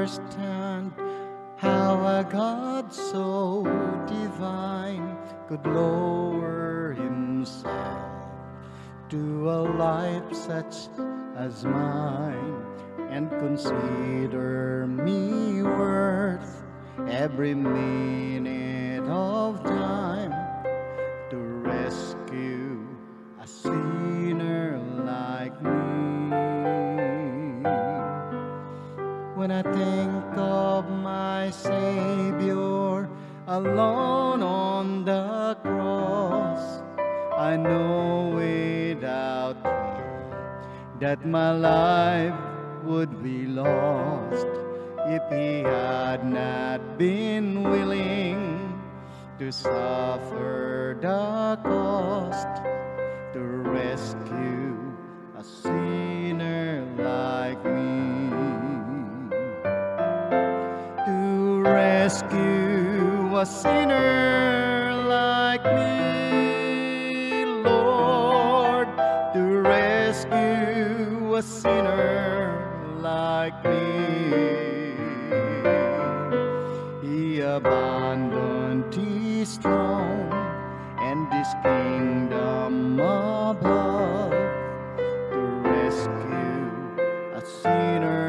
understand how a God so divine could lower himself to a life such as mine and consider me worth every minute of time When I think of my Savior alone on the cross, I know without him that my life would be lost if he had not been willing to suffer the cost to rescue rescue a sinner like me, Lord, to rescue a sinner like me. He abandoned his throne and his kingdom above to rescue a sinner.